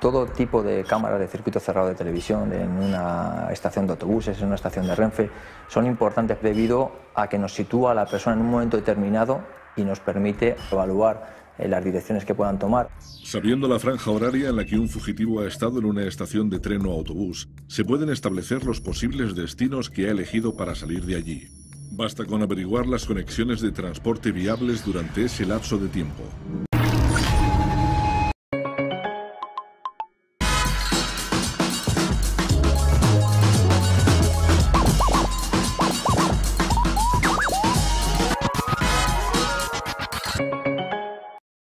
Todo tipo de cámaras de circuito cerrado de televisión en una estación de autobuses, en una estación de Renfe, son importantes debido a que nos sitúa a la persona en un momento determinado y nos permite evaluar eh, las direcciones que puedan tomar. Sabiendo la franja horaria en la que un fugitivo ha estado en una estación de tren o autobús, se pueden establecer los posibles destinos que ha elegido para salir de allí. Basta con averiguar las conexiones de transporte viables durante ese lapso de tiempo.